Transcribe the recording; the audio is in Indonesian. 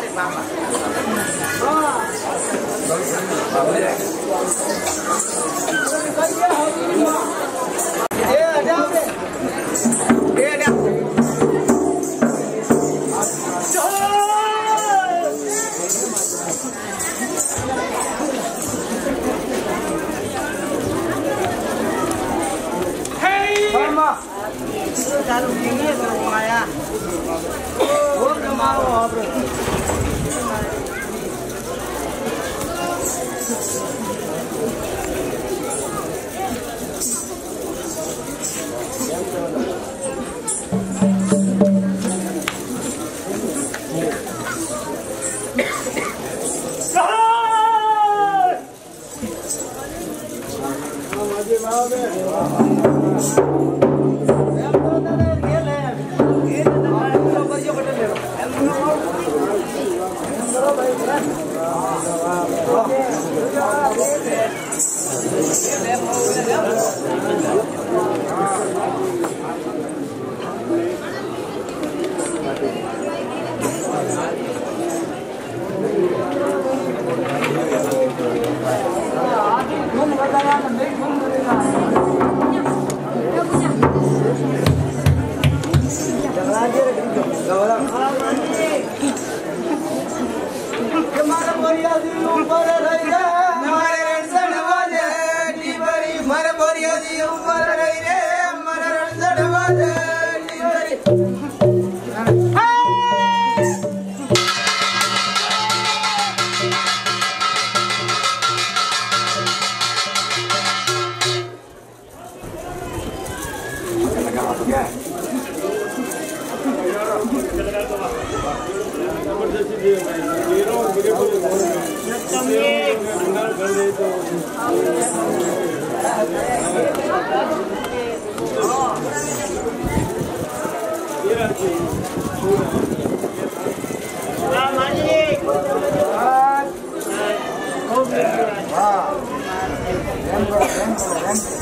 对妈妈。Thank you. Wow. Remember.